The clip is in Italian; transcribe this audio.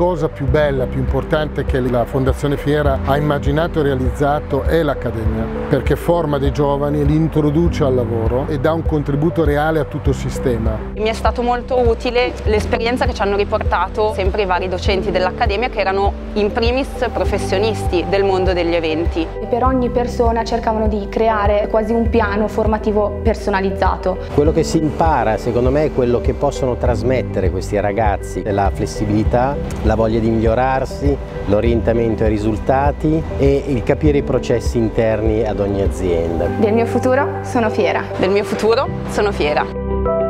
cosa più bella, più importante che la Fondazione Fiera ha immaginato e realizzato è l'Accademia, perché forma dei giovani, li introduce al lavoro e dà un contributo reale a tutto il sistema. Mi è stato molto utile l'esperienza che ci hanno riportato sempre i vari docenti dell'Accademia che erano in primis professionisti del mondo degli eventi. E per ogni persona cercavano di creare quasi un piano formativo personalizzato. Quello che si impara secondo me è quello che possono trasmettere questi ragazzi, la flessibilità, la voglia di migliorarsi, l'orientamento ai risultati e il capire i processi interni ad ogni azienda. Del mio futuro sono fiera. Del mio futuro sono fiera.